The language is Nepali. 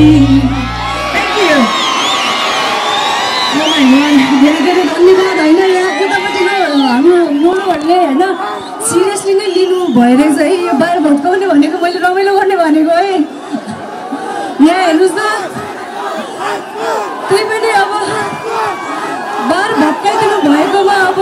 happy. Thank you. धेरै धेरै धन्यवाद होइन यहाँ यतापट्टिको हाम्रो मोनोहरूले होइन सिरियसली नै लिनु भइरहेछ है यो बार भत्काउने भनेको मैले रमाइलो गर्ने भनेको है यहाँ हेर्नुहोस् त त्यही पनि अब बार भत्काइदिनु भएकोमा अब